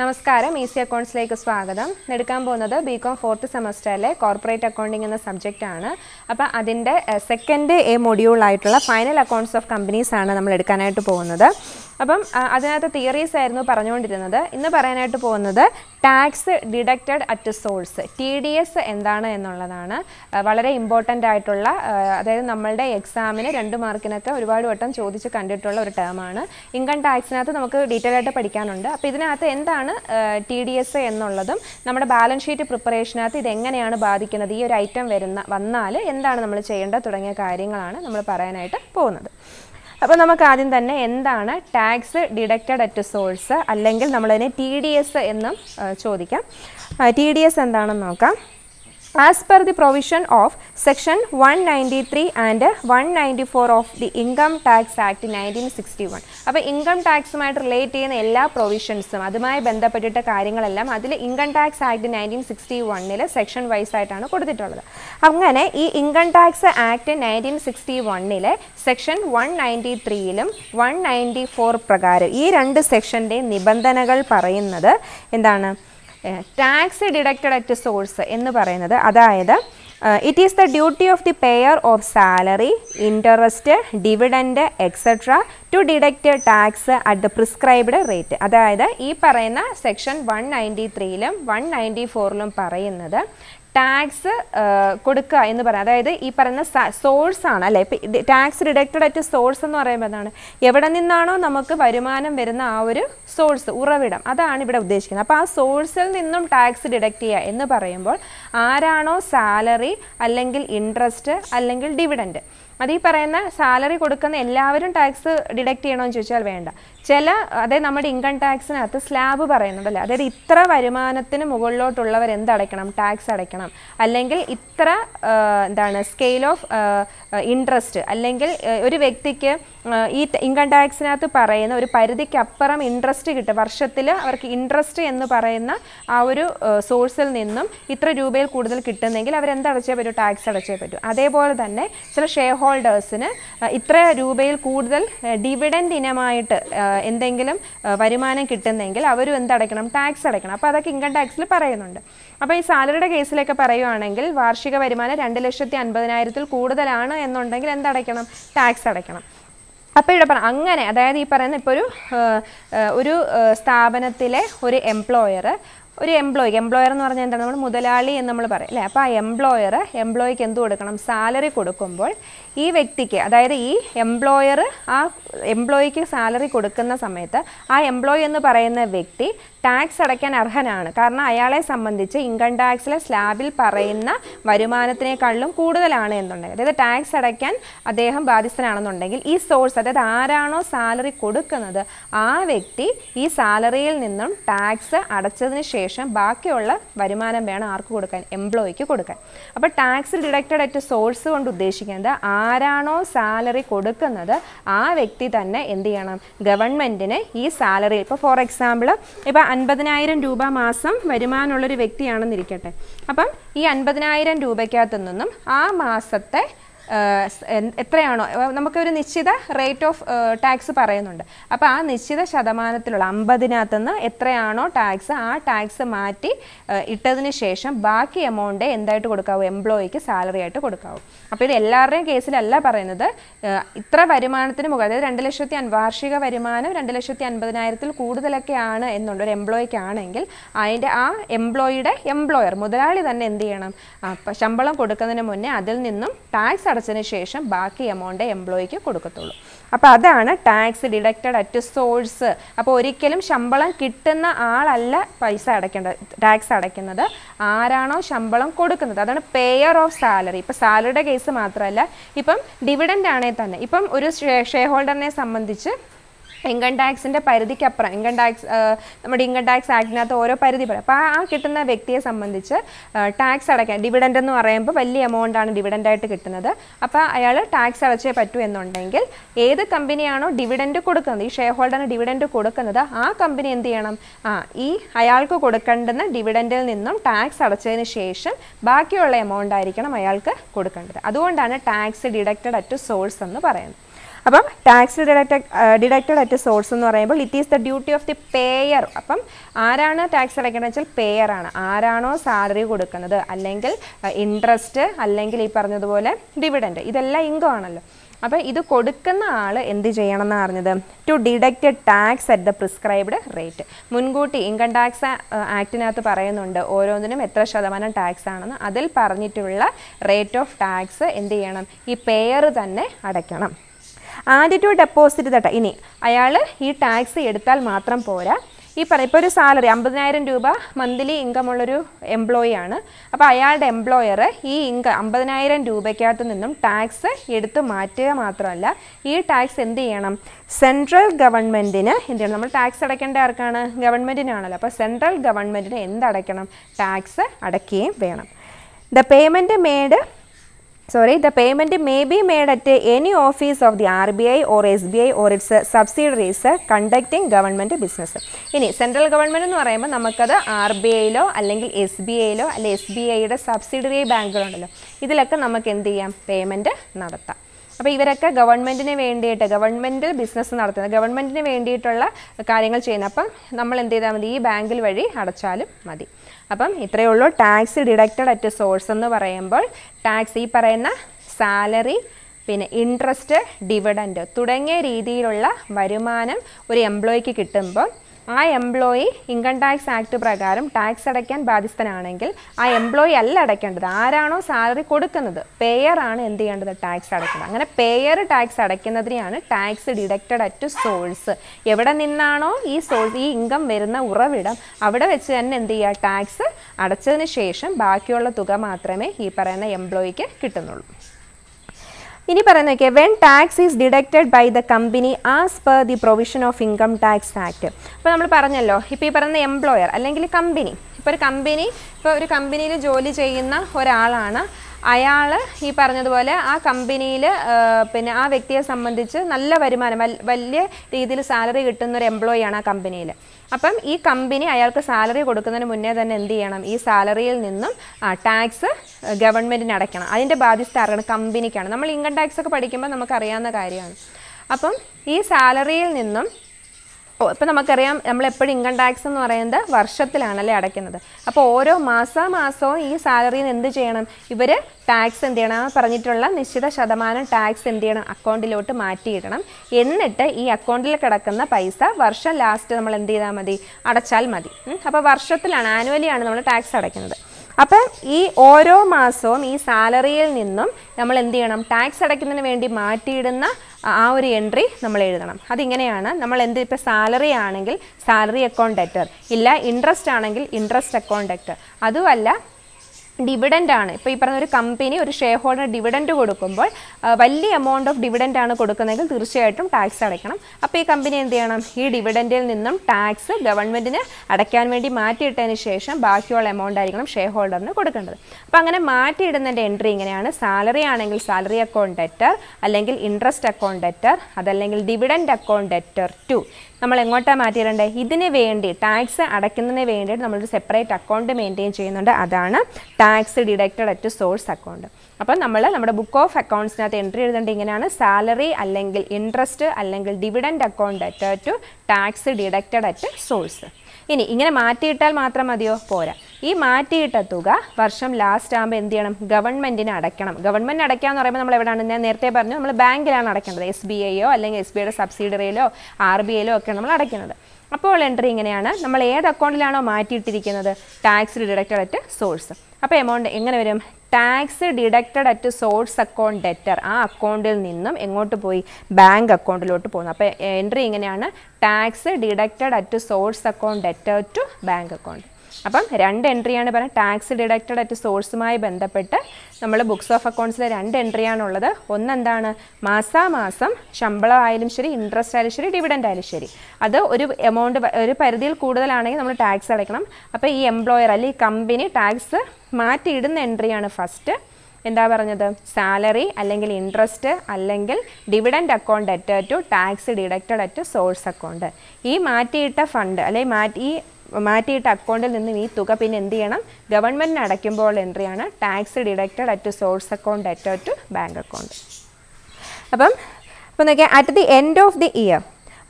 നമസ്കാരം ഈസി അക്കൗണ്ട്സിലേക്ക് സ്വാഗതം. എടുക്കാൻ പോകുന്നത് ബി കോം ഫോർത്ത് സെമസ്റ്ററിലെ കോർപ്പറേറ്റ് അക്കൗണ്ടിംഗ് എന്ന സബ്ജക്റ്റ് ആണ്. അപ്പോൾ അതിന്റെ സെക്കൻഡ് എ മൊഡ്യൂളായിട്ടുള്ള ഫൈനൽ അക്കൗണ്ട്സ് ഓഫ് കമ്പനീസ് ആണ് നമ്മൾ എടുക്കാനായിട്ട് പോകുന്നത്. അപ്പം അതിനകത്ത് തിയറീസ് ആയിരുന്നു പറഞ്ഞുകൊണ്ടിരുന്നത്. ഇന്ന് പറയാനായിട്ട് പോകുന്നത് tax deducted at source T D S എന്താണ് എന്നുള്ളതാണ്. വളരെ ഇമ്പോർട്ടന്റ് ആയിട്ടുള്ള അതായത് നമ്മളുടെ എക്സാമിന് രണ്ട് മാർക്കിനൊക്കെ ഒരുപാട് വട്ടം ചോദിച്ച് കണ്ടിട്ടുള്ള ഒരു ടേമാണ് ഇൻകം ടാക്സിനകത്ത് നമുക്ക് ഡീറ്റെയിൽ ആയിട്ട് പഠിക്കാനുണ്ട്. അപ്പോൾ ഇതിനകത്ത് എന്താണ് ടി ഡി എസ് എന്നുള്ളതും നമ്മുടെ ബാലൻസ് ഷീറ്റ് പ്രിപ്പറേഷനകത്ത് ഇതെങ്ങനെയാണ് ബാധിക്കുന്നത് ഈ ഒരു ഐറ്റം വരുന്ന വന്നാൽ എന്താണ് നമ്മൾ ചെയ്യേണ്ടത് തുടങ്ങിയ കാര്യങ്ങളാണ് നമ്മൾ പറയാനായിട്ട് പോകുന്നത്. അപ്പോൾ നമുക്ക് ആദ്യം തന്നെ എന്താണ് ടാക്സ് ഡിഡക്റ്റഡ് അറ്റ് സോഴ്സ് അല്ലെങ്കിൽ നമ്മളതിനെ ടി ഡി എസ് എന്നും ചോദിക്കാം. ടി ഡി എസ് എന്താണെന്ന് നോക്കാം. As per the provision of section one ninety three and one ninety four of the income tax act nineteen sixty one അപ്പോൾ income ടാക്സുമായിട്ട് relate ചെയ്യുന്ന എല്ലാ പ്രൊവിഷൻസും അതുമായി ബന്ധപ്പെട്ടിട്ട കാര്യങ്ങളെല്ലാം അതിൽ income tax act nineteen sixty വണ്ണിൽ സെക്ഷൻ വൈസ് ആയിട്ടാണ് കൊടുത്തിട്ടുള്ളത്. അങ്ങനെ ഈ income tax act nineteen sixty വണ്ണിലെ സെക്ഷൻ വൺ നയന്റി ത്രീയിലും വൺ നയന്റി ഫോർ പ്രകാരം ഈ രണ്ട് സെക്ഷന്റെ നിബന്ധനകൾ പറയുന്നത് എന്താണ്? ടാക്സ് ഡിഡക്റ്റഡ് അറ്റ് സോഴ്സ് എന്ന് പറയുന്നത് അതായത് it is the duty of the payer of salary interest dividend etcetera to deduct tax at the prescribed rate അതായത് ഈ പറയുന്ന സെക്ഷൻ വൺ നയന്റി ത്രീയിലും വൺ നയന്റി ഫോറിലും പറയുന്നത് ടാക്സ് കൊടുക്കുക എന്ന് പറയാം അതായത് ഈ പറയുന്ന സോഴ്സ് ആണ് അല്ലേ? ടാക്സ് ഡിഡക്റ്റഡ് അറ്റ് സോഴ്സ് എന്ന് പറയുമ്പോൾ എന്താണ്? എവിടെ നിന്നാണോ നമുക്ക് വരുമാനം വരുന്ന ആ ഒരു സോഴ്സ് ഉറവിടം. അതാണ് ഇവിടെ ഉദ്ദേശിക്കുന്നത്. അപ്പോൾ ആ സോഴ്സിൽ നിന്നും ടാക്സ് ഡിഡക്റ്റ് ചെയ്യുക എന്ന് പറയുമ്പോൾ ആരാണോ സാലറി അല്ലെങ്കിൽ ഇൻട്രസ്റ്റ് അല്ലെങ്കിൽ ഡിവിഡന്റ് അത് ഈ പറയുന്ന സാലറി കൊടുക്കുന്ന എല്ലാവരും ടാക്സ് ഡിഡക്റ്റ് ചെയ്യണമെന്ന് ചോദിച്ചാൽ വേണ്ട. ചില അതായത് നമ്മുടെ ഇൻകം ടാക്സിനകത്ത് സ്ലാബ് പറയുന്നുണ്ടല്ലേ അതായത് ഇത്ര വരുമാനത്തിന് മുകളിലോട്ടുള്ളവർ എന്തടയ്ക്കണം ടാക്സ് അടയ്ക്കണം. അല്ലെങ്കിൽ ഇത്ര എന്താണ് സ്കെയിൽ ഓഫ് ഇൻട്രസ്റ്റ് അല്ലെങ്കിൽ ഒരു വ്യക്തിക്ക് ഈ ഇൻകം ടാക്സിനകത്ത് പറയുന്ന ഒരു പരിധിക്കപ്പുറം ഇൻട്രസ്റ്റ് കിട്ടും. വർഷത്തിൽ അവർക്ക് ഇൻട്രസ്റ്റ് എന്ന് പറയുന്ന ആ ഒരു സോഴ്സിൽ നിന്നും ഇത്ര രൂപയിൽ കൂടുതൽ കിട്ടുന്നെങ്കിൽ അവർ എന്തടച്ചേ പറ്റൂ? ടാക്സ് അടച്ചേ പറ്റൂ. അതേപോലെ തന്നെ ചില ഷെയർ ഹോൾഡേഴ്സിന് ഇത്ര രൂപയിൽ കൂടുതൽ ഡിവിഡൻഡ് ഇനമായിട്ട് എന്തെങ്കിലും വരുമാനം കിട്ടുന്നെങ്കിൽ അവരും എന്തടയ്ക്കണം ടാക്സ് അടയ്ക്കണം. അപ്പോൾ അതൊക്കെ ഇൻകം ടാക്സിൽ പറയുന്നുണ്ട്. അപ്പോൾ ഈ സാലറിയുടെ കേസിലൊക്കെ പറയുവാണെങ്കിൽ വാർഷിക വരുമാനം രണ്ട് ലക്ഷത്തി അൻപതിനായിരത്തിൽ കൂടുതലാണ് എന്നുണ്ടെങ്കിൽ എന്തടയ്ക്കണം ടാക്സ് അടയ്ക്കണം. അപ്പോൾ ഇവിടെ പറ അങ്ങനെ അതായത് ഈ പറയുന്ന ഇപ്പോൾ ഒരു ഒരു സ്ഥാപനത്തിലെ ഒരു എംപ്ലോയർ ഒരു എംപ്ലോയിക്ക് എംപ്ലോയർ എന്ന് പറഞ്ഞാൽ എന്താണ്? നമ്മൾ മുതലാളി എന്ന് നമ്മൾ പറയും അല്ലേ? അപ്പോൾ ആ എംപ്ലോയർ എംപ്ലോയിക്ക് എന്ത് കൊടുക്കണം? സാലറി കൊടുക്കുമ്പോൾ ഈ വ്യക്തിക്ക് അതായത് ഈ എംപ്ലോയർ ആ എംപ്ലോയിക്ക് സാലറി കൊടുക്കുന്ന സമയത്ത് ആ എംപ്ലോയി എന്ന് പറയുന്ന വ്യക്തി ടാക്സ് അടയ്ക്കാൻ അർഹനാണ്. കാരണം അയാളെ സംബന്ധിച്ച് ഇൻകം ടാക്സിലെ സ്ലാബിൽ പറയുന്ന വരുമാനത്തിനേക്കാളും കൂടുതലാണ് എന്നുണ്ടെങ്കിൽ. അതായത് ടാക്സ് അടയ്ക്കാൻ അദ്ദേഹം ബാധ്യസ്ഥനാണെന്നുണ്ടെങ്കിൽ ഈ സോഴ്സ് അതായത് ആരാണോ സാലറി കൊടുക്കുന്നത് ആ വ്യക്തി ഈ സാലറിയിൽ നിന്നും ടാക്സ് അടച്ചതിന് ശേഷം ബാക്കിയുള്ള വരുമാനം വേണം ആർക്ക് കൊടുക്കാൻ? എംപ്ലോയിക്ക് കൊടുക്കാൻ. അപ്പോൾ ടാക്സ് ഡിഡക്റ്റഡ് അറ്റ് സോഴ്സ് കൊണ്ട് ഉദ്ദേശിക്കുന്നത് ആരാണോ സാലറി കൊടുക്കുന്നത് ആ വ്യക്തി തന്നെ എന്ത് ചെയ്യണം? ഗവൺമെന്റിന് ഈ സാലറി ഇപ്പോൾ ഫോർ എക്സാമ്പിൾ ഇപ്പോൾ അൻപതിനായിരം രൂപ മാസം വരുമാനമുള്ളൊരു വ്യക്തിയാണെന്നിരിക്കട്ടെ. അപ്പം ഈ അൻപതിനായിരം രൂപയ്ക്കകത്തു നിന്നും ആ മാസത്തെ എത്രയാണോ നമുക്കൊരു നിശ്ചിത റേറ്റ് ഓഫ് ടാക്സ് പറയുന്നുണ്ട്. അപ്പോൾ ആ നിശ്ചിത ശതമാനത്തിലുള്ള അമ്പതിനകത്ത് നിന്ന് എത്രയാണോ ടാക്സ് ആ ടാക്സ് മാറ്റി ഇട്ടതിന് ശേഷം ബാക്കി എമൗണ്ട് എന്തായിട്ട് കൊടുക്കാവൂ? എംപ്ലോയിക്ക് സാലറി ആയിട്ട് കൊടുക്കാവൂ. അപ്പോൾ ഇത് എല്ലാവരുടെയും കേസിലല്ല പറയുന്നത്. ഇത്ര വരുമാനത്തിന് മുകളിൽ അതായത് രണ്ട് ലക്ഷത്തി വാർഷിക വരുമാനം രണ്ട് ലക്ഷത്തി അൻപതിനായിരത്തിൽ കൂടുതലൊക്കെയാണ് എന്നുണ്ട് ഒരു എംപ്ലോയിക്കാണെങ്കിൽ അതിന്റെ ആ എംപ്ലോയിയുടെ എംപ്ലോയർ മുതലാളി തന്നെ എന്ത് ചെയ്യണം? ശമ്പളം കൊടുക്കുന്നതിന് മുന്നേ അതിൽ നിന്നും ടാക്സ് അടച്ചതിന് ശേഷം ബാക്കി എമൗണ്ട് എംപ്ലോയിക്ക് കൊടുക്കത്തുള്ളൂ. അപ്പോൾ അതാണ് ടാക്സ് ഡിഡക്റ്റഡ് അറ്റ് സോഴ്സ് അപ്പോൾ ഒരിക്കലും ശമ്പളം കിട്ടുന്ന ആളല്ല പൈസ അടയ്ക്കേണ്ടത് ടാക്സ് അടയ്ക്കുന്നത്. ആരാണോ ശമ്പളം കൊടുക്കുന്നത്. അതാണ് പേയർ ഓഫ് സാലറി ഇപ്പോൾ സാലറിയുടെ കേസ് മാത്രമല്ല ഇപ്പം ഡിവിഡന്റ് ആണെങ്കിൽ തന്നെ. ഇപ്പം ഒരു ഷെയർ ഹോൾഡറിനെ സംബന്ധിച്ച് ഇൻകം ടാക്സിന്റെ പരിധിക്കപ്പുറം ഇൻകം ടാക്സ് നമ്മുടെ ഇൻകം ടാക്സ് ആക്ടിനകത്ത് ഓരോ പരിധി പറയും അപ്പോൾ ആ കിട്ടുന്ന വ്യക്തിയെ സംബന്ധിച്ച് ടാക്സ് അടയ്ക്കാൻ ഡിവിഡന്റ് എന്ന് പറയുമ്പോൾ വലിയ എമൗണ്ട് ആണ് ഡിവിഡന്റായിട്ട് കിട്ടുന്നത്. അപ്പോൾ അയാൾ ടാക്സ് അടച്ചേ പറ്റൂ എന്നുണ്ടെങ്കിൽ ഏത് കമ്പനിയാണോ ഡിവിഡന്റ് കൊടുക്കുന്നത് ഈ ഷെയർ ഹോൾഡറിന് ഡിവിഡന്റ് കൊടുക്കുന്നത് ആ കമ്പനി എന്ത് ചെയ്യണം? ആ ഈ അയാൾക്ക് കൊടുക്കേണ്ടുന്ന ഡിവിഡന്റിൽ നിന്നും ടാക്സ് അടച്ചതിന് ശേഷം ബാക്കിയുള്ള എമൗണ്ട് ആയിരിക്കണം അയാൾക്ക് കൊടുക്കേണ്ടത്. അതുകൊണ്ടാണ് ടാക്സ് ഡിഡക്റ്റഡ് അറ്റ് സോഴ്സ് എന്ന് പറയുന്നത്. അപ്പം tax deducted deducted at source എന്ന് പറയുമ്പോൾ it is the duty of the payer അപ്പം ആരാണ് ടാക്സ് അടയ്ക്കേണ്ടത് വെച്ചാൽ പേയർ ആണ്. ആരാണോ സാലറി കൊടുക്കുന്നത്? അല്ലെങ്കിൽ ഇൻട്രസ്റ്റ് അല്ലെങ്കിൽ ഈ പറഞ്ഞതുപോലെ ഡിവിഡന്റ് ഇതെല്ലാം ഇൻകം ആണല്ലോ. അപ്പോൾ ഇത് കൊടുക്കുന്ന ആൾ എന്ത് ചെയ്യണം എന്ന് പറഞ്ഞത് to deduct tax at the prescribed rate മുൻകൂട്ടി ഇൻകം ടാക്സ് ആക്ടിനകത്ത് പറയുന്നുണ്ട് ഓരോന്നിനും എത്ര ശതമാനം ടാക്സ് ആണെന്ന്. അതിൽ പറഞ്ഞിട്ടുള്ള റേറ്റ് ഓഫ് ടാക്സ് എന്ത് ചെയ്യണം? ഈ പേയർ തന്നെ അടയ്ക്കണം. ടു ഡെപ്പോസിറ്റ് തട്ട ഇനി അയാൾ ഈ ടാക്സ് എടുത്താൽ മാത്രം പോരാ. ഈ പറ ഇപ്പോൾ ഒരു സാലറി അമ്പതിനായിരം രൂപ മന്ത്ലി ഇൻകം ഉള്ളൊരു എംപ്ലോയി ആണ്. അപ്പോൾ അയാളുടെ എംപ്ലോയർ ഈ ഇൻകം അമ്പതിനായിരം രൂപയ്ക്കകത്ത് നിന്നും ടാക്സ് എടുത്ത് മാറ്റുക മാത്രമല്ല ഈ ടാക്സ് എന്ത് ചെയ്യണം? സെൻട്രൽ ഗവൺമെന്റിന് എന്ത് ചെയ്യണം? നമ്മൾ ടാക്സ് അടയ്ക്കേണ്ട ആർക്കാണ്? ഗവൺമെന്റിനാണല്ലോ അപ്പോൾ സെൻട്രൽ ഗവൺമെന്റിന് എന്തടയ്ക്കണം ടാക്സ് അടയ്ക്കുകയും വേണം. The payment made sorry made at any office of the R B I or S B I or its subsidiaries conducting government business ഇനി സെൻട്രൽ ഗവൺമെന്റ് എന്ന് പറയുമ്പോൾ നമുക്കത് ആർ ബി ഐയിലോ അല്ലെങ്കിൽ എസ് ബി ഐയിലോ അല്ലെങ്കിൽ എസ് ബി ഐയുടെ subsidiary ബാങ്കുകളുണ്ടല്ലോ ഇതിലൊക്കെ നമുക്ക് എന്ത് ചെയ്യാം? പേയ്മെന്റ് നടത്താം. അപ്പോൾ ഇവരൊക്കെ ഗവൺമെന്റിന് വേണ്ടിയിട്ട് ഗവൺമെന്റ് ബിസിനസ് നടത്തുന്നത് ഗവൺമെന്റിന് വേണ്ടിയിട്ടുള്ള കാര്യങ്ങൾ ചെയ്യുന്നത് അപ്പം നമ്മൾ എന്ത് ചെയ്താൽ മതി ഈ ബാങ്കിൽ വഴി അടച്ചാലും മതി. അപ്പം ഇത്രയേ ഉള്ളൂ. ടാക്സ് ഡിഡക്റ്റഡ് അറ്റ് സോഴ്സ് എന്ന് പറയുമ്പോൾ ടാക്സ് ഈ പറയുന്ന സാലറി പിന്നെ ഇൻട്രസ്റ്റ് ഡിവിഡൻഡ് തുടങ്ങിയ രീതിയിലുള്ള വരുമാനം ഒരു എംപ്ലോയിക്ക് കിട്ടുമ്പോൾ ആ എംപ്ലോയി ഇൻകം ടാക്സ് ആക്ട് പ്രകാരം ടാക്സ് അടയ്ക്കാൻ ബാധ്യസ്ഥനാണെങ്കിൽ ആ എംപ്ലോയി അല്ല അടയ്ക്കേണ്ടത്. ആരാണോ സാലറി കൊടുക്കുന്നത്? പേയർ ആണ് എന്ത് ചെയ്യേണ്ടത്? ടാക്സ് അടയ്ക്കുന്നത് അങ്ങനെ പേയർ ടാക്സ് അടയ്ക്കുന്നതിനെയാണ് ടാക്സ് ഡിഡക്റ്റഡ് അറ്റ് സോഴ്സ് എവിടെ നിന്നാണോ ഈ സോഴ്സ് ഈ ഇൻകം വരുന്ന ഉറവിടം അവിടെ വെച്ച് തന്നെ എന്ത് ചെയ്യുക? ടാക്സ് അടച്ചതിന് ശേഷം ബാക്കിയുള്ള തുക മാത്രമേ ഈ പറയുന്ന എംപ്ലോയിക്ക് കിട്ടുന്നുള്ളൂ. ഇനി പറയുന്ന നോക്കിയാൽ when tax is deducted by the company as per the provision of income tax act അപ്പോൾ നമ്മൾ പറഞ്ഞല്ലോ ഇപ്പോൾ ഈ പറയുന്ന എംപ്ലോയർ അല്ലെങ്കിൽ കമ്പനി ഇപ്പോൾ ഒരു കമ്പനി ഇപ്പോൾ ഒരു കമ്പനിയിൽ ജോലി ചെയ്യുന്ന ഒരാളാണ് അയാൾ ഈ പറഞ്ഞതുപോലെ ആ കമ്പനിയിൽ പിന്നെ ആ വ്യക്തിയെ സംബന്ധിച്ച് നല്ല വരുമാനം വലിയ രീതിയിൽ സാലറി കിട്ടുന്ന ഒരു എംപ്ലോയി ആണ് ആ കമ്പനിയിൽ അപ്പം ഈ കമ്പനി അയാൾക്ക് സാലറി കൊടുക്കുന്നതിന് മുന്നേ തന്നെ എന്ത് ചെയ്യണം? ഈ സാലറിയിൽ നിന്നും ടാക്സ് ഗവൺമെന്റിന് അടയ്ക്കണം. അതിന്റെ ബാധ്യസ്ഥ ആരാണ്? കമ്പനിക്കാണ്. നമ്മൾ ഇൻകം ടാക്സ് ഒക്കെ പഠിക്കുമ്പോൾ നമുക്കറിയാവുന്ന കാര്യമാണ്. അപ്പം ഈ സാലറിയിൽ നിന്നും ഇപ്പം നമുക്കറിയാം നമ്മൾ എപ്പോഴും ഇൻകം ടാക്സ് എന്ന് പറയുന്നത് വർഷത്തിലാണല്ലേ അടയ്ക്കുന്നത്. അപ്പോൾ ഓരോ മാസാ മാസവും ഈ സാലറിയിൽ എന്ത് ചെയ്യണം? ഇവർ ടാക്സ് എന്ത് ചെയ്യണം? പറഞ്ഞിട്ടുള്ള നിശ്ചിത ശതമാനം ടാക്സ് എന്ത് ചെയ്യണം? അക്കൗണ്ടിലോട്ട് മാറ്റിയിടണം. എന്നിട്ട് ഈ അക്കൗണ്ടിൽ കിടക്കുന്ന പൈസ വർഷം ലാസ്റ്റ് നമ്മൾ എന്ത് ചെയ്താൽ മതി? അടച്ചാൽ മതി. അപ്പോൾ വർഷത്തിലാണ് ആനുവലിയാണ് നമ്മൾ ടാക്സ് അടയ്ക്കുന്നത്. അപ്പം ഈ ഓരോ മാസവും ഈ സാലറിയിൽ നിന്നും നമ്മൾ എന്ത് ചെയ്യണം? ടാക്സ് അടയ്ക്കുന്നതിന് വേണ്ടി മാറ്റിയിടുന്ന ആ ഒരു എൻട്രി നമ്മൾ എഴുതണം. അതിങ്ങനെയാണ് നമ്മൾ എന്ത് ഇപ്പോൾ സാലറി ആണെങ്കിൽ സാലറി അക്കൗണ്ട് ഡെറ്റർ ഇല്ല ഇൻട്രസ്റ്റ് ആണെങ്കിൽ ഇൻട്രസ്റ്റ് അക്കൗണ്ട് ഡെറ്റർ അതുമല്ല ഡിവിഡന്റ് ആണ്. ഇപ്പോൾ ഈ പറഞ്ഞ ഒരു കമ്പനി ഒരു ഷെയർ ഹോൾഡർ ഡിവിഡന്റ് കൊടുക്കുമ്പോൾ വലിയ എമൗണ്ട് ഓഫ് ഡിവിഡന്റ് ആണ് കൊടുക്കുന്നതെങ്കിൽ തീർച്ചയായിട്ടും ടാക്സ് അടയ്ക്കണം. അപ്പോൾ ഈ കമ്പനി എന്ത് ചെയ്യണം? ഈ ഡിവിഡന്റിൽ നിന്നും ടാക്സ് ഗവൺമെന്റിന് അടയ്ക്കാൻ വേണ്ടി മാറ്റിയിട്ടതിന് ശേഷം ബാക്കിയുള്ള എമൗണ്ട് ആയിരിക്കണം ഷെയർ ഹോൾഡറിന് കൊടുക്കേണ്ടത്. അപ്പോൾ അങ്ങനെ മാറ്റിയിടുന്നതിന്റെ എൻട്രി ഇങ്ങനെയാണ്. സാലറി ആണെങ്കിൽ സാലറി അക്കൗണ്ട് ഡെറ്റർ അല്ലെങ്കിൽ ഇൻട്രസ്റ്റ് അക്കൗണ്ട് ഡെറ്റർ അതല്ലെങ്കിൽ ഡിവിഡന്റ് അക്കൗണ്ട് ഡെറ്റർ ടു നമ്മൾ എങ്ങോട്ടാണ് മാറ്റിയിടേണ്ടത് ഇതിന് വേണ്ടി ടാക്സ് അടയ്ക്കുന്നതിന് വേണ്ടിയിട്ട് നമ്മളൊരു സെപ്പറേറ്റ് അക്കൗണ്ട് മെയിന്റെയിൻ ചെയ്യുന്നുണ്ട്. അതാണ് tax deducted at source account അപ്പം നമ്മൾ നമ്മുടെ ബുക്ക് ഓഫ് അക്കൗണ്ട്സിനകത്ത് എൻട്രി എഴുതേണ്ടത് ഇങ്ങനെയാണ് സാലറി അല്ലെങ്കിൽ ഇൻട്രസ്റ്റ് അല്ലെങ്കിൽ dividend account at to tax deducted at source ഇനി ഇങ്ങനെ മാറ്റിയിട്ടാൽ മാത്രം മതിയോ? പോരാ. ഈ മാറ്റിയിട്ട തുക വർഷം ലാസ്റ്റ് ആകുമ്പോൾ എന്ത് ചെയ്യണം? ഗവൺമെന്റിന് അടയ്ക്കണം. ഗവൺമെന്റ് അടയ്ക്കാന്ന് പറയുമ്പോൾ നമ്മൾ എവിടെയാണ് ഞാൻ നേരത്തെ പറഞ്ഞു നമ്മൾ ബാങ്കിലാണ് അടയ്ക്കേണ്ടത്. എസ് ബി ഐയോ അല്ലെങ്കിൽ എസ് ബി ഐയുടെ സബ്സിഡറിയിലോ ആർ ബി ഐയിലോ ഒക്കെയാണ് നമ്മൾ അടയ്ക്കുന്നത്. അപ്പോൾ എൻട്രി ഇങ്ങനെയാണ്. നമ്മൾ ഏത് അക്കൗണ്ടിലാണോ മാറ്റിയിട്ടിരിക്കുന്നത്? ടാക്സ് ഡിഡക്റ്റഡ് അറ്റ് സോഴ്സ് അപ്പോൾ എമൗണ്ട് എങ്ങനെ വരും? Tax deducted at source account debtor ആ അക്കൗണ്ടിൽ നിന്നും എങ്ങോട്ട് പോയി? ബാങ്ക് അക്കൗണ്ടിലോട്ട് പോകുന്നു. അപ്പോൾ എൻട്രി ഇങ്ങനെയാണ്. Tax deducted at source account debtor to bank account അപ്പം രണ്ട് എൻട്രിയാണ് പറഞ്ഞത്. ടാക്സ് ഡിഡക്റ്റഡ് അറ്റ് സോഴ്സുമായി ബന്ധപ്പെട്ട് നമ്മൾ ബുക്സ് ഓഫ് അക്കൗണ്ട്സിലെ രണ്ട് എൻട്രിയാണുള്ളത് ഒന്നെന്താണ്? മാസാമാസം ശമ്പളം ആയാലും ശരി ഇൻട്രസ്റ്റ് ആയാലും ശരി ഡിവിഡന്റ് ആയാലും ശരി. അത് ഒരു എമൗണ്ട് ഒരു പരിധിയിൽ കൂടുതലാണെങ്കിൽ നമ്മൾ ടാക്സ് അടയ്ക്കണം. അപ്പോൾ ഈ എംപ്ലോയർ അല്ലെങ്കിൽ കമ്പനി ടാക്സ് മാറ്റിയിടുന്ന എൻട്രിയാണ് ഫസ്റ്റ് എന്താ പറഞ്ഞത്? സാലറി അല്ലെങ്കിൽ ഇൻട്രസ്റ്റ് അല്ലെങ്കിൽ dividend account at to tax deducted at source account ഈ മാറ്റിയിട്ട ഫണ്ട് അല്ലെങ്കിൽ മാറ്റി ഈ മാറ്റിയിട്ട അക്കൗണ്ടിൽ നിന്നും ഈ തുക പിന്നെ എന്ത് ചെയ്യണം? ഗവൺമെന്റിന് അടയ്ക്കുമ്പോൾ എൻട്രിയാണ് tax deducted at source account at to bank account അപ്പം അപ്പം നോക്കിയാൽ at the end of the year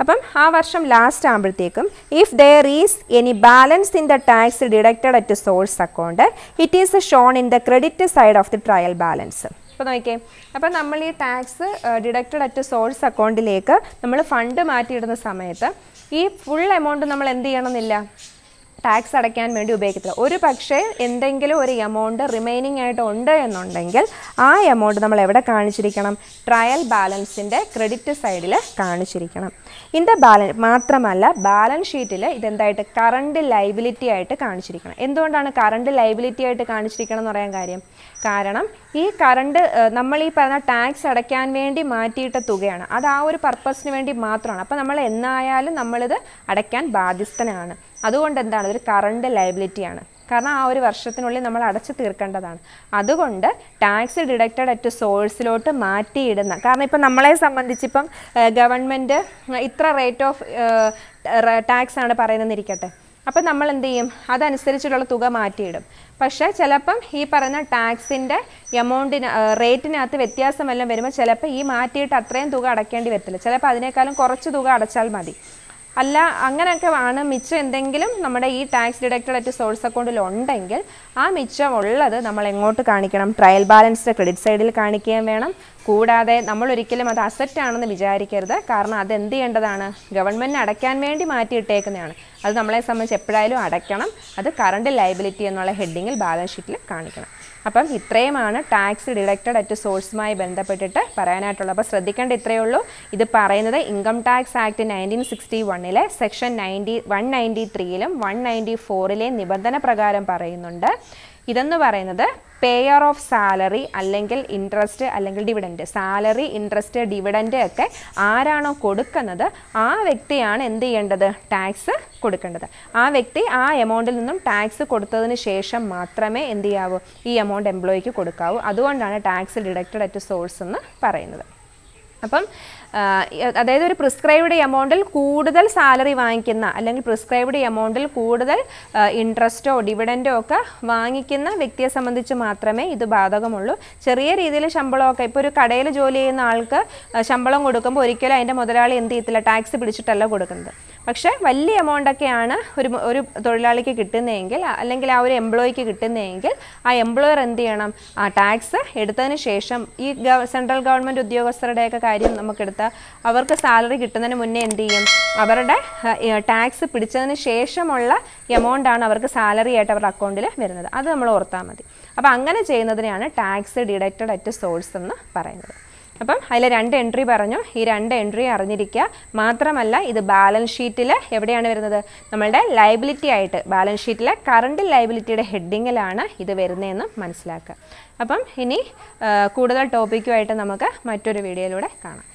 അപ്പം ആ വർഷം ലാസ്റ്റ് ആകുമ്പോഴത്തേക്കും if there is any balance in the tax deducted at source account it is shown in the credit side of the trial balance അപ്പോൾ നോക്കിയേ അപ്പോൾ നമ്മൾ ഈ ടാക്സ് ഡിഡക്റ്റഡ് അറ്റ് സോഴ്സ് അക്കൗണ്ടിലേക്ക് നമ്മൾ ഫണ്ട് മാറ്റിയിടുന്ന സമയത്ത് ഈ ഫുൾ എമൗണ്ട് നമ്മൾ എന്ത് ചെയ്യണമെന്നില്ല? ടാക്സ് അടയ്ക്കാൻ വേണ്ടി ഉപയോഗിക്കത്തില്ല. ഒരു പക്ഷേ എന്തെങ്കിലും ഒരു എമൗണ്ട് റിമൈനിങ് ആയിട്ട് ഉണ്ട് എന്നുണ്ടെങ്കിൽ ആ എമൗണ്ട് നമ്മൾ എവിടെ കാണിച്ചിരിക്കണം? ട്രയൽ ബാലൻസിന്റെ ക്രെഡിറ്റ് സൈഡിൽ കാണിച്ചിരിക്കണം. ഇതിന്റെ ബാലൻസ് മാത്രമല്ല ബാലൻസ് ഷീറ്റിൽ ഇതെന്തായിട്ട്? കറണ്ട് ലൈബിലിറ്റി ആയിട്ട് കാണിച്ചിരിക്കണം. എന്തുകൊണ്ടാണ് കറണ്ട് ലൈബിലിറ്റി ആയിട്ട് കാണിച്ചിരിക്കണം എന്ന് പറയാൻ കാര്യം? കാരണം ഈ കറണ്ട് നമ്മൾ ഈ പറഞ്ഞ ടാക്സ് അടയ്ക്കാൻ വേണ്ടി മാറ്റിയിട്ട തുകയാണ്. അത് ആ ഒരു പർപ്പസിന് വേണ്ടി മാത്രമാണ്. അപ്പോൾ നമ്മൾ എന്നായാലും നമ്മളിത് അടയ്ക്കാൻ ബാധ്യസ്ഥനാണ്. അതുകൊണ്ട് എന്താണ്? ഇതൊരു കറണ്ട് ലയബിലിറ്റിയാണ് കാരണം ആ ഒരു വർഷത്തിനുള്ളിൽ നമ്മൾ അടച്ചു തീർക്കേണ്ടതാണ്. അതുകൊണ്ട് ടാക്സ് ഡിഡക്റ്റഡ് അറ്റ് സോഴ്സിലോട്ട് മാറ്റിയിടുന്ന കാരണം ഇപ്പം നമ്മളെ സംബന്ധിച്ചിപ്പം ഗവൺമെന്റ് ഇത്ര റേറ്റ് ഓഫ് ടാക്സ് ആണ് പറയുന്നതെന്നിരിക്കട്ടെ. അപ്പം നമ്മൾ എന്ത് ചെയ്യും? അതനുസരിച്ചുള്ള തുക മാറ്റിയിടും. പക്ഷേ ചിലപ്പം ഈ പറയുന്ന ടാക്സിന്റെ എമൗണ്ടിന് റേറ്റിനകത്ത് വ്യത്യാസം വല്ലതും വരുമ്പോൾ ചിലപ്പോൾ ഈ മാറ്റിയിട്ട് അത്രയും തുക അടയ്ക്കേണ്ടി വരത്തില്ല. ചിലപ്പോൾ അതിനേക്കാളും കുറച്ച് തുക അടച്ചാൽ മതി. അല്ല അങ്ങനെയൊക്കെ ആണ് മിച്ചം എന്തെങ്കിലും നമ്മുടെ ഈ ടാക്സ് ഡിഡക്റ്റഡ് അറ്റ് സോഴ്സ് അക്കൗണ്ടിൽ ഉണ്ടെങ്കിൽ ആ മിച്ചം ഉള്ളത് നമ്മൾ എങ്ങോട്ട് കാണിക്കണം? ട്രയൽ ബാലൻസ് ക്രെഡിറ്റ് സൈഡിൽ കാണിക്കുകയും വേണം. കൂടാതെ നമ്മൾ ഒരിക്കലും അത് അസറ്റ് ആണെന്ന് വിചാരിക്കരുത്. കാരണം അത് എന്ത് ചെയ്യേണ്ടതാണ്? ഗവൺമെന്റിന് അടയ്ക്കാൻ വേണ്ടി മാറ്റിയിട്ടേക്കുന്നതാണ്. അത് നമ്മളെ സംബന്ധിച്ച് എപ്പോഴായാലും അടയ്ക്കണം. അത് കറണ്ട് ലയബിലിറ്റി എന്നുള്ള ഹെഡിങ്ങിൽ ബാലൻസ് ഷീറ്റിൽ കാണിക്കണം. അപ്പം ഇത്രയുമാണ് ടാക്സ് ഡിഡക്റ്റഡ് അറ്റ് സോഴ്സുമായി ബന്ധപ്പെട്ടിട്ട് പറയാനായിട്ടുള്ളത്. അപ്പോൾ ശ്രദ്ധിക്കേണ്ട ഇത്രയേ ഉള്ളൂ. ഇത് പറയുന്നത് income tax act nineteen sixty വണ്ണിലെ സെക്ഷൻ നയന്റി വൺ നയന്റി ത്രീയിലും വൺ നയന്റി ഫോറിലെയും നിബന്ധന പ്രകാരം പറയുന്നുണ്ട്. ഇതെന്ന് പറയുന്നത് പേയർ ഓഫ് സാലറി അല്ലെങ്കിൽ ഇൻട്രസ്റ്റ് അല്ലെങ്കിൽ ഡിവിഡന്റ് സാലറി ഇൻട്രസ്റ്റ് ഡിവിഡന്റ് ഒക്കെ ആരാണോ കൊടുക്കുന്നത് ആ വ്യക്തിയാണ് എന്ത് ചെയ്യേണ്ടത്? ടാക്സ് കൊടുക്കേണ്ടത്. ആ വ്യക്തി ആ എമൗണ്ടിൽ നിന്നും ടാക്സ് കൊടുത്തതിന് ശേഷം മാത്രമേ എന്ത് ചെയ്യാവൂ? ഈ എമൗണ്ട് എംപ്ലോയിക്ക് കൊടുക്കാവൂ. അതുകൊണ്ടാണ് ടാക്സ് ഡിഡക്റ്റഡ് അറ്റ് സോഴ്സ് എന്ന് പറയുന്നത്. അപ്പം അതായത് ഒരു പ്രിസ്ക്രൈബ്ഡ് എമൗണ്ടിൽ കൂടുതൽ സാലറി വാങ്ങിക്കുന്ന അല്ലെങ്കിൽ പ്രിസ്ക്രൈബ്ഡ് എമൗണ്ടിൽ കൂടുതൽ ഇൻട്രസ്റ്റോ ഡിവിഡന്റോ ഒക്കെ വാങ്ങിക്കുന്ന വ്യക്തിയെ സംബന്ധിച്ച് മാത്രമേ ഇത് ബാധകമുള്ളൂ. ചെറിയ രീതിയിൽ ശമ്പളമൊക്കെ ഇപ്പോൾ ഒരു കടയിൽ ജോലി ചെയ്യുന്ന ആൾക്ക് ശമ്പളം കൊടുക്കുമ്പോൾ ഒരിക്കലും അതിന്റെ മുതലാളി എന്ത് ചെയ്യത്തില്ല ടാക്സ് പിടിച്ചിട്ടല്ല കൊടുക്കുന്നത്. പക്ഷേ വലിയ എമൗണ്ടൊക്കെയാണ് ഒരു ഒരു തൊഴിലാളിക്ക് കിട്ടുന്നതെങ്കിൽ അല്ലെങ്കിൽ ആ ഒരു എംപ്ലോയിക്ക് കിട്ടുന്നതെങ്കിൽ ആ എംപ്ലോയർ എന്ത് ചെയ്യണം? ആ ടാക്സ് എടുത്തതിന് ശേഷം ഈ സെൻട്രൽ ഗവൺമെന്റ് ഉദ്യോഗസ്ഥരുടെയൊക്കെ കാര്യം നമുക്കെടുത്താൽ അവർക്ക് സാലറി കിട്ടുന്നതിന് മുന്നേ എന്ത് ചെയ്യും? അവരുടെ ടാക്സ് പിടിച്ചതിന് ശേഷമുള്ള എമൗണ്ടാണ് അവർക്ക് സാലറി ആയിട്ട് അവരുടെ അക്കൗണ്ടിൽ വരുന്നത്. അത് നമ്മൾ ഓർത്താൽ മതി. അപ്പോൾ അങ്ങനെ ചെയ്യുന്നതിനെയാണ് ടാക്സ് ഡിഡക്റ്റഡ് അറ്റ് സോഴ്സ് എന്ന് പറയുന്നത്. അപ്പം അതിൽ രണ്ട് എൻട്രി പറഞ്ഞു. ഈ രണ്ട് എൻട്രി അറിഞ്ഞിരിക്കുക. മാത്രമല്ല ഇത് ബാലൻസ് ഷീറ്റിൽ എവിടെയാണ് വരുന്നത്? നമ്മളുടെ ലൈബിലിറ്റി ആയിട്ട് ബാലൻസ് ഷീറ്റിലെ കറണ്ട് ലൈബിലിറ്റിയുടെ ഹെഡിങ്ങിലാണ് ഇത് വരുന്നതെന്ന് മനസ്സിലാക്കുക. അപ്പം ഇനി കൂടുതൽ ടോപ്പിക്കുമായിട്ട് നമുക്ക് മറ്റൊരു വീഡിയോയിലൂടെ കാണാം.